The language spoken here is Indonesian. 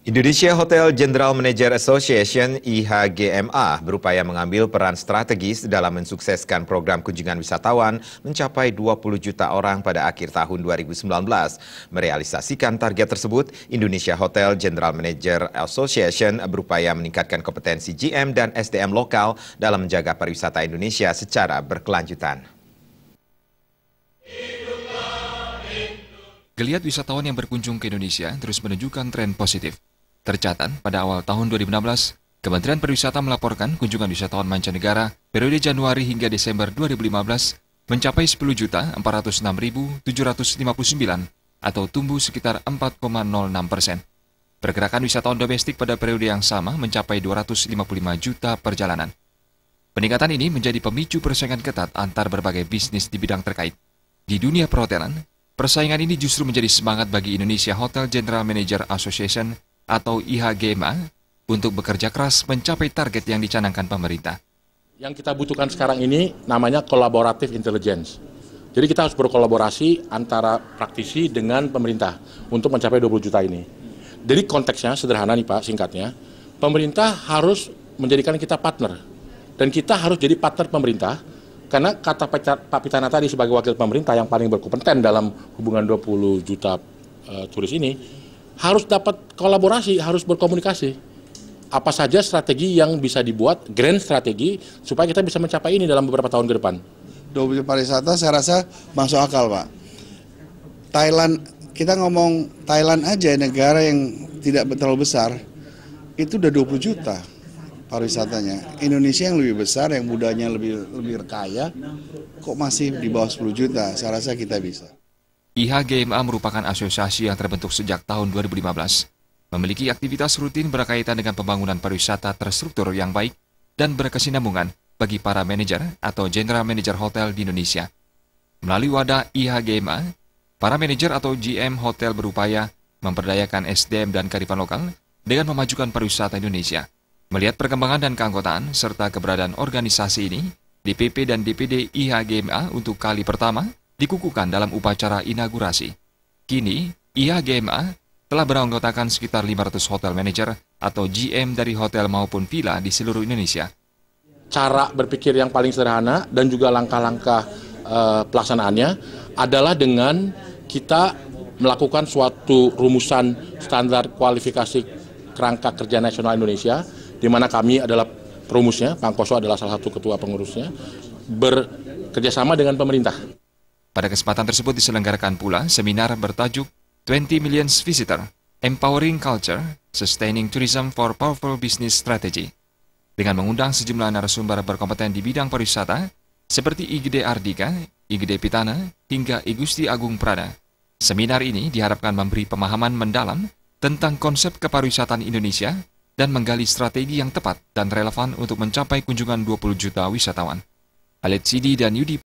Indonesia Hotel General Manager Association IHGMA berupaya mengambil peran strategis dalam mensukseskan program kunjungan wisatawan mencapai 20 juta orang pada akhir tahun 2019. Merealisasikan target tersebut, Indonesia Hotel General Manager Association berupaya meningkatkan kompetensi GM dan SDM lokal dalam menjaga pariwisata Indonesia secara berkelanjutan. Geliat wisatawan yang berkunjung ke Indonesia terus menunjukkan tren positif. Tercatat, pada awal tahun 2016, Kementerian Pariwisata melaporkan kunjungan wisatawan mancanegara periode Januari hingga Desember 2015 mencapai 10.406.759 atau tumbuh sekitar 4,06 persen. Pergerakan wisatawan domestik pada periode yang sama mencapai 255 juta perjalanan. Peningkatan ini menjadi pemicu persaingan ketat antar berbagai bisnis di bidang terkait. Di dunia perhotelan, persaingan ini justru menjadi semangat bagi Indonesia Hotel General Manager Association atau IHGMA untuk bekerja keras mencapai target yang dicanangkan pemerintah. Yang kita butuhkan sekarang ini namanya kolaboratif intelligence. Jadi kita harus berkolaborasi antara praktisi dengan pemerintah untuk mencapai 20 juta ini. Jadi konteksnya sederhana nih Pak, singkatnya. Pemerintah harus menjadikan kita partner. Dan kita harus jadi partner pemerintah karena kata Pak Pitana tadi sebagai wakil pemerintah yang paling berkompeten dalam hubungan 20 juta uh, turis ini, harus dapat kolaborasi, harus berkomunikasi. Apa saja strategi yang bisa dibuat, grand strategi, supaya kita bisa mencapai ini dalam beberapa tahun ke depan. Double pariwisata saya rasa masuk akal Pak. Thailand, kita ngomong Thailand aja negara yang tidak terlalu besar, itu udah 20 juta pariwisatanya. Indonesia yang lebih besar, yang budayanya lebih lebih kaya, kok masih di bawah 10 juta? Saya rasa kita bisa. IHGMA merupakan asosiasi yang terbentuk sejak tahun 2015, memiliki aktivitas rutin berkaitan dengan pembangunan pariwisata terstruktur yang baik dan berkesinambungan bagi para manajer atau general manager hotel di Indonesia. Melalui wadah IHGMA, para manajer atau GM hotel berupaya memperdayakan SDM dan kearifan lokal dengan memajukan pariwisata Indonesia. Melihat perkembangan dan keanggotaan serta keberadaan organisasi ini, DPP dan DPD IHGMA untuk kali pertama dikukuhkan dalam upacara inaugurasi. Kini, IHGMA telah beranggotakan sekitar 500 hotel manager atau GM dari hotel maupun villa di seluruh Indonesia. Cara berpikir yang paling sederhana dan juga langkah-langkah uh, pelaksanaannya adalah dengan kita melakukan suatu rumusan standar kualifikasi kerangka kerja nasional Indonesia, di mana kami adalah perumusnya, Pangkoso adalah salah satu ketua pengurusnya, bekerjasama dengan pemerintah. Pada kesempatan tersebut diselenggarakan pula seminar bertajuk 20 Millions Visitor, Empowering Culture, Sustaining Tourism for Powerful Business Strategy. Dengan mengundang sejumlah narasumber berkompeten di bidang pariwisata, seperti IGD Ardika, IGD Pitana, hingga Igusti Agung Prada. Seminar ini diharapkan memberi pemahaman mendalam tentang konsep kepariwisataan Indonesia dan menggali strategi yang tepat dan relevan untuk mencapai kunjungan 20 juta wisatawan. Alit Sidi dan Yudi